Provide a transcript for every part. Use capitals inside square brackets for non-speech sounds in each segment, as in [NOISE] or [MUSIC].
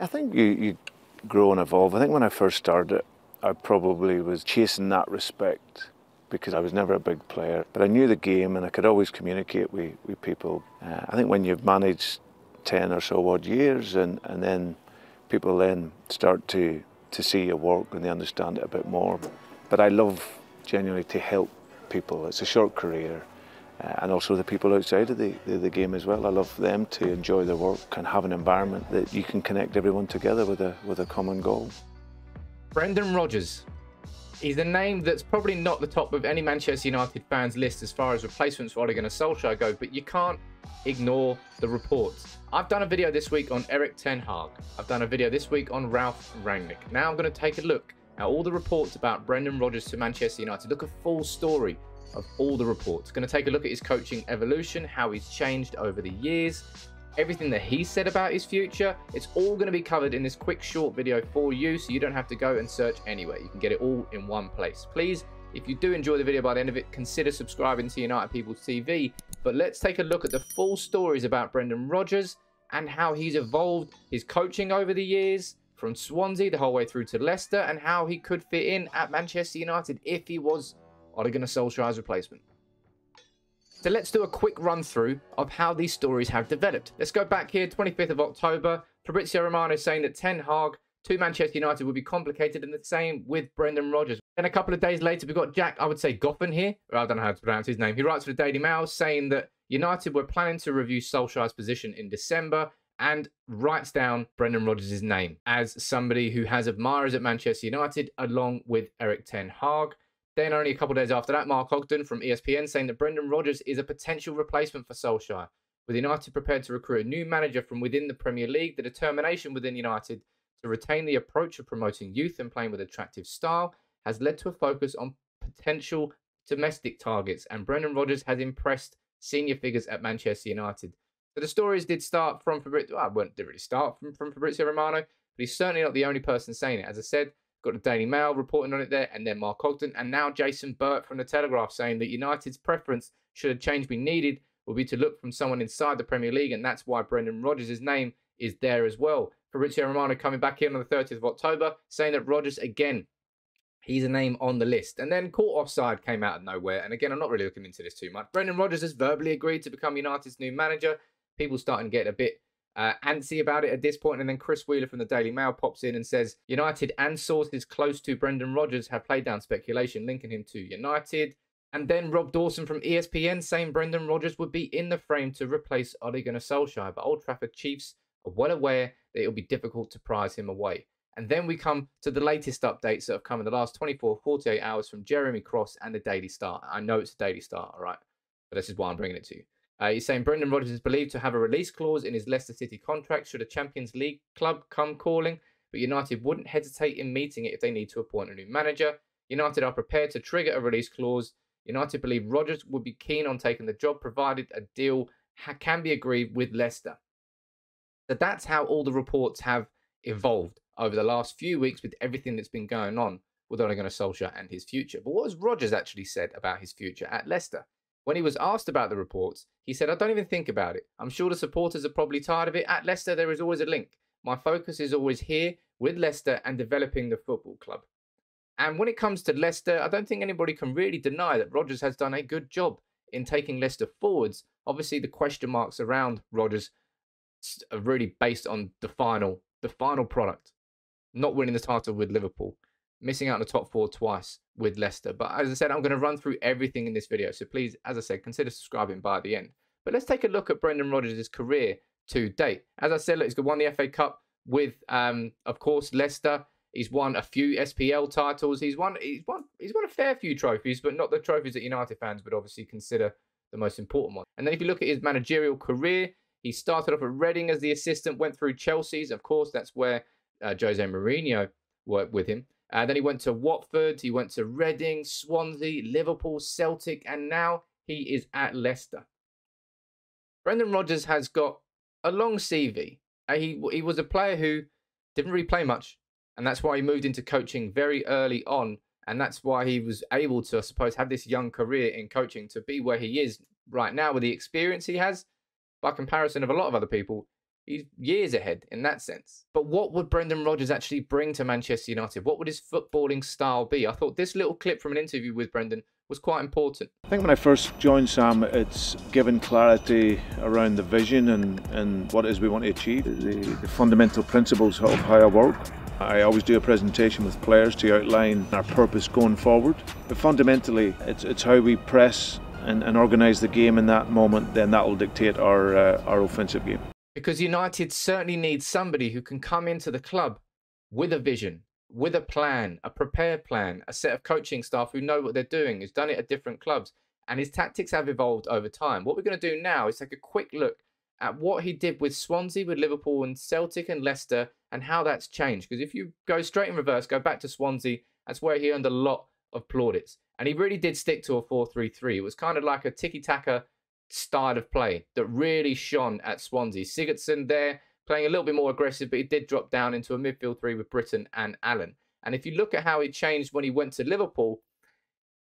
I think you, you grow and evolve. I think when I first started, I probably was chasing that respect because I was never a big player. But I knew the game and I could always communicate with, with people. Uh, I think when you've managed 10 or so odd years and, and then people then start to, to see your work and they understand it a bit more. But I love genuinely to help people. It's a short career. Uh, and also the people outside of the, the, the, game as well. I love them to enjoy their work and have an environment that you can connect everyone together with a, with a common goal. Brendan Rodgers. He's a name that's probably not the top of any Manchester United fans list as far as replacements for Ole Gunnar Solskjaer go, but you can't ignore the reports. I've done a video this week on Erik Ten Hag. I've done a video this week on Ralph Rangnick. Now I'm going to take a look at all the reports about Brendan Rodgers to Manchester United. Look a full story of all the reports. Going to take a look at his coaching evolution, how he's changed over the years, everything that he said about his future. It's all going to be covered in this quick short video for you so you don't have to go and search anywhere. You can get it all in one place. Please, if you do enjoy the video by the end of it, consider subscribing to United People's TV. But let's take a look at the full stories about Brendan Rodgers and how he's evolved his coaching over the years from Swansea the whole way through to Leicester and how he could fit in at Manchester United if he was Ole Gunnar Solskjaer's replacement. So let's do a quick run through of how these stories have developed. Let's go back here, 25th of October. Fabrizio Romano saying that Ten Hag to Manchester United would be complicated, and the same with Brendan Rodgers. Then a couple of days later, we've got Jack, I would say Goffin here. I don't know how to pronounce his name. He writes for the Daily Mail saying that United were planning to review Solskjaer's position in December and writes down Brendan Rodgers' name as somebody who has admirers at Manchester United along with Erik Ten Hag. Then, only a couple days after that, Mark Ogden from ESPN saying that Brendan Rodgers is a potential replacement for Solskjaer. With United prepared to recruit a new manager from within the Premier League, the determination within United to retain the approach of promoting youth and playing with attractive style has led to a focus on potential domestic targets, and Brendan Rodgers has impressed senior figures at Manchester United. So the stories did start from Fabrizio, well, didn't really start from, from Fabrizio Romano, but he's certainly not the only person saying it. As I said, Got the Daily Mail reporting on it there, and then Mark Ogden, and now Jason Burt from the Telegraph saying that United's preference, should a change be needed, will be to look from someone inside the Premier League, and that's why Brendan Rodgers' name is there as well. Fabrizio Romano coming back in on the 30th of October, saying that Rodgers again, he's a name on the list. And then caught offside came out of nowhere. And again, I'm not really looking into this too much. Brendan Rodgers has verbally agreed to become United's new manager. People starting to get a bit uh, antsy about it at this point, and then Chris Wheeler from the Daily Mail pops in and says United and sources close to Brendan Rodgers have played down speculation linking him to United. And then Rob Dawson from ESPN saying Brendan Rodgers would be in the frame to replace Ole Gunnar Solskjaer, but Old Trafford Chiefs are well aware that it'll be difficult to prize him away. And then we come to the latest updates that have come in the last 24, 48 hours from Jeremy Cross and the Daily Star. I know it's a Daily Star, all right, but this is why I'm bringing it to you. Uh, he's saying Brendan Rodgers is believed to have a release clause in his Leicester City contract should a Champions League club come calling, but United wouldn't hesitate in meeting it if they need to appoint a new manager. United are prepared to trigger a release clause. United believe Rodgers would be keen on taking the job provided a deal ha- can be agreed with Leicester. So that's how all the reports have evolved over the last few weeks with everything that's been going on with Ole Gunnar Solskjaer and his future. But what has Rodgers actually said about his future at Leicester? When he was asked about the reports, he said, I don't even think about it. I'm sure the supporters are probably tired of it. At Leicester, there is always a link. My focus is always here with Leicester and developing the football club. And when it comes to Leicester, I don't think anybody can really deny that Rodgers has done a good job in taking Leicester forwards. Obviously, the question marks around Rodgers are really based on the final, the final product, not winning the title with Liverpool missing out on the top four twice with Leicester. But as I said, I'm going to run through everything in this video. So please, as I said, consider subscribing by the end. But let's take a look at Brendan Rodgers' career to date. As I said, look, he's won the FA Cup with, um, of course, Leicester. He's won a few SPL titles. He's won, he's won, he's won a fair few trophies, but not the trophies that United fans would obviously consider the most important one. And then if you look at his managerial career, he started off at Reading as the assistant, went through Chelsea's. Of course, that's where uh, Jose Mourinho worked with him. And then he went to Watford, he went to Reading, Swansea, Liverpool, Celtic, and now he is at Leicester. Brendan Rodgers has got a long CV. Uh, he he was a player who didn't really play much, and that's why he moved into coaching very early on, and that's why he was able to, I suppose, have this young career in coaching to be where he is right now with the experience he has. By comparison of a lot of other people, He's years ahead in that sense. But what would Brendan Rodgers actually bring to Manchester United? What would his footballing style be? I thought this little clip from an interview with Brendan was quite important. I think when I first joined Sam, it's given clarity around the vision and, and what it is we want to achieve, the, the fundamental principles of how I work. I always do a presentation with players to outline our purpose going forward. But fundamentally, it's, it's how we press and, and organise the game in that moment, then that will dictate our, uh, our offensive game because United certainly needs somebody who can come into the club with a vision, with a plan, a prepared plan, a set of coaching staff who know what they're doing, who's done it at different clubs. And his tactics have evolved over time. What we're going to do now is take a quick look at what he did with Swansea, with Liverpool and Celtic and Leicester, and how that's changed. Because if you go straight in reverse, go back to Swansea, that's where he earned a lot of plaudits. And he really did stick to a 4 3 3. It was kind of like a tiki taka style of play that really shone at Swansea. Sigurdsson there playing a little bit more aggressive, but he did drop down into a midfield three with Britton and Allen. And if you look at how he changed when he went to Liverpool,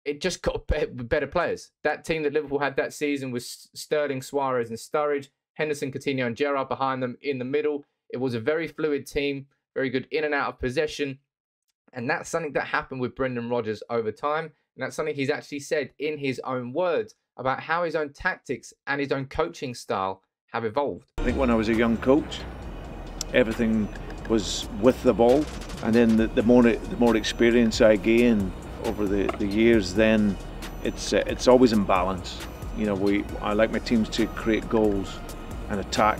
it just got [LAUGHS] better players. That team that Liverpool had that season was Sterling, Suarez, and Sturridge, Henderson, Coutinho, and Gerrard behind them in the middle. It was a very fluid team, very good in and out of possession. And that's something that happened with Brendan Rodgers over time. And that's something he's actually said in his own words about how his own tactics and his own coaching style have evolved. I think when I was a young coach, everything was with the ball, and then the, the more the more experience I gain over the, the years, then it's uh, it's always in balance. You know, we I like my teams to create goals and attack.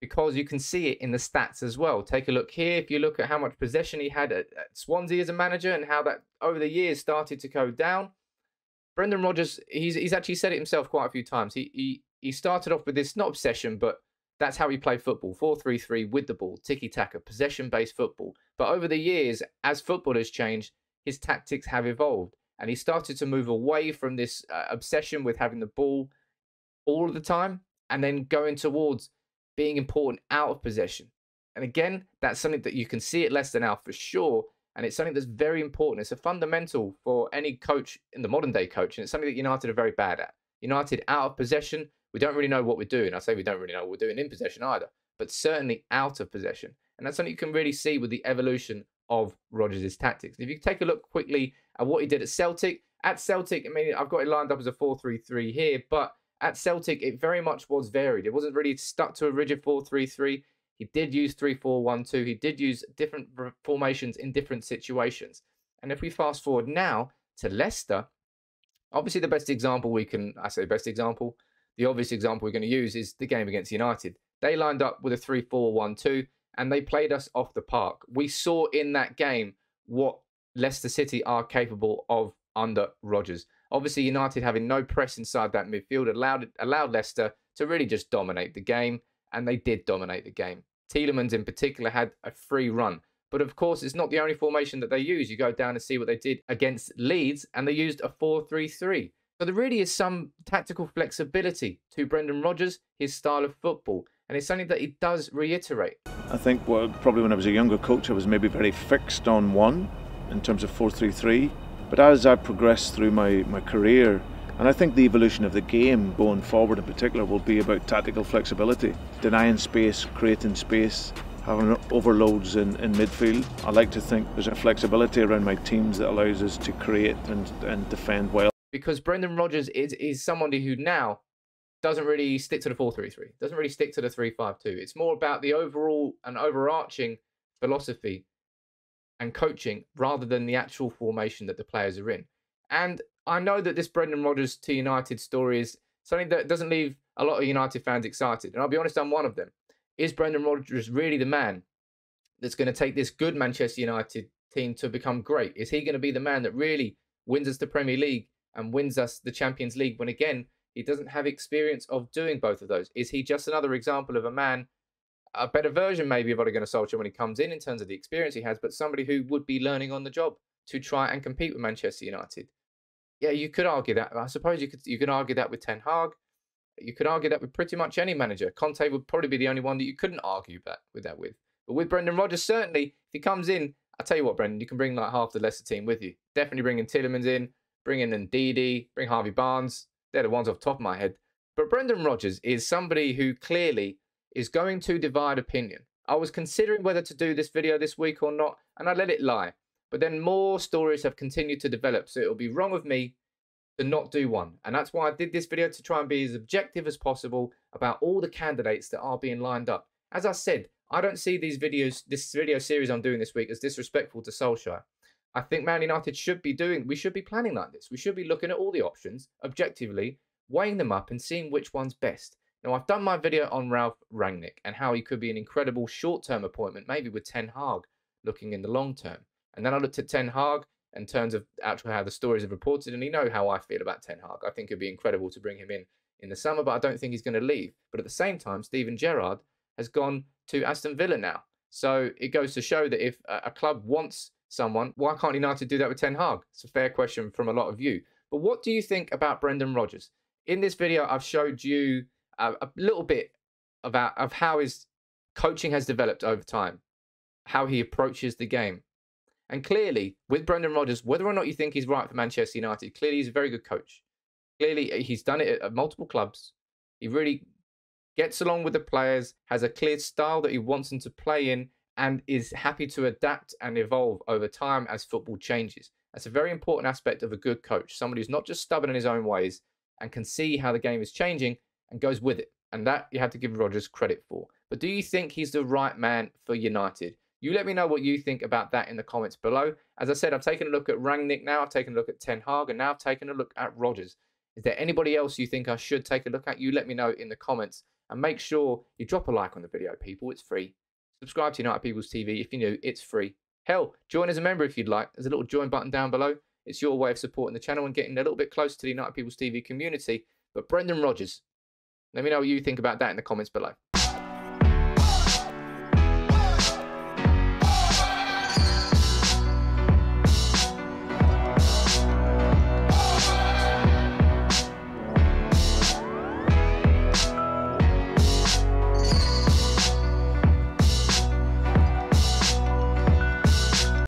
Because you can see it in the stats as well. Take a look here. If you look at how much possession he had at, at Swansea as a manager and how that over the years started to go down, Brendan Rodgers, he's he's actually said it himself quite a few times. He he he started off with this not obsession, but that's how he played football 4-3-3 with the ball, tiki-taka, possession-based football. But over the years, as football has changed, his tactics have evolved, and he started to move away from this uh, obsession with having the ball all of the time, and then going towards being important out of possession. And again, that's something that you can see at Leicester now for sure and it's something that's very important. It's a fundamental for any coach in the modern day coach, and it's something that United are very bad at. United out of possession, we don't really know what we're doing. I say we don't really know what we're doing in possession either, but certainly out of possession. And that's something you can really see with the evolution of Rodgers' tactics. If you take a look quickly at what he did at Celtic, at Celtic, I mean, I've got it lined up as a 4 3 3 here, but at Celtic, it very much was varied. It wasn't really stuck to a rigid 4 3 3. He did use 3 4 1 2. He did use different formations in different situations. And if we fast forward now to Leicester, obviously the best example we can, I say best example, the obvious example we're going to use is the game against United. They lined up with a 3 4 1 2 and they played us off the park. We saw in that game what Leicester City are capable of under Rodgers. Obviously, United having no press inside that midfield allowed allowed Leicester to really just dominate the game, and they did dominate the game. Tielemans in particular had a free run. But of course, it's not the only formation that they use. You go down and see what they did against Leeds, and they used a 4 3 3. So there really is some tactical flexibility to Brendan Rodgers, his style of football, and it's something that he does reiterate. I think well, probably when I was a younger coach, I was maybe very fixed on one in terms of 4 3 3. But as I progressed through my, my career, and I think the evolution of the game going forward in particular will be about tactical flexibility, denying space, creating space, having overloads in, in midfield. I like to think there's a flexibility around my teams that allows us to create and, and defend well. Because Brendan Rodgers is, is somebody who now doesn't really stick to the 4-3-3, doesn't really stick to the 3-5-2. It's more about the overall and overarching philosophy and coaching rather than the actual formation that the players are in. And I know that this Brendan Rodgers to United story is something that doesn't leave a lot of United fans excited. And I'll be honest, I'm one of them. Is Brendan Rodgers really the man that's going to take this good Manchester United team to become great? Is he going to be the man that really wins us the Premier League and wins us the Champions League when again he doesn't have experience of doing both of those? Is he just another example of a man, a better version maybe of Ole Gunnar Solskjaer when he comes in in terms of the experience he has, but somebody who would be learning on the job to try and compete with Manchester United? Yeah, you could argue that. I suppose you could you could argue that with Ten Hag. You could argue that with pretty much any manager. Conte would probably be the only one that you couldn't argue that with that with. But with Brendan Rodgers, certainly, if he comes in, I tell you what, Brendan, you can bring like half the Leicester team with you. Definitely bringing Tielemans in, bringing in Ndidi, bring Harvey Barnes. They're the ones off the top of my head. But Brendan Rodgers is somebody who clearly is going to divide opinion. I was considering whether to do this video this week or not, and I let it lie. But then more stories have continued to develop, so it'll be wrong of me to not do one. And that's why I did this video to try and be as objective as possible about all the candidates that are being lined up. As I said, I don't see these videos, this video series I'm doing this week as disrespectful to Solskjaer. I think Man United should be doing, we should be planning like this. We should be looking at all the options objectively, weighing them up and seeing which one's best. Now, I've done my video on Ralph Rangnick and how he could be an incredible short term appointment, maybe with Ten Hag looking in the long term. And then I looked at Ten Hag in terms of actually how the stories have reported, and you know how I feel about Ten Hag. I think it'd be incredible to bring him in in the summer, but I don't think he's going to leave. But at the same time, Steven Gerrard has gone to Aston Villa now. So it goes to show that if a club wants someone, why can't United do that with Ten Hag? It's a fair question from a lot of you. But what do you think about Brendan Rodgers? In this video, I've showed you a, a little bit about of how his coaching has developed over time, how he approaches the game. And clearly, with Brendan Rodgers, whether or not you think he's right for Manchester United, clearly he's a very good coach. Clearly, uh, he's done it at multiple clubs. He really gets along with the players, has a clear style that he wants them to play in, and is happy to adapt and evolve over time as football changes. That's a very important aspect of a good coach, somebody who's not just stubborn in his own ways and can see how the game is changing and goes with it. And that you have to give Rodgers credit for. But do you think he's the right man for United? You let me know what you think about that in the comments below. As I said, I've taken a look at Rangnick now, I've taken a look at Ten Hag, and now I've taken a look at Rodgers. Is there anybody else you think I should take a look at? You let me know in the comments. And make sure you drop a like on the video, people. It's free. Subscribe to United People's TV if you're new. It's free. Hell, join as a member if you'd like. There's a little join button down below. It's your way of supporting the channel and getting a little bit closer to the United People's TV community. But Brendan Rodgers, let me know what you think about that in the comments below.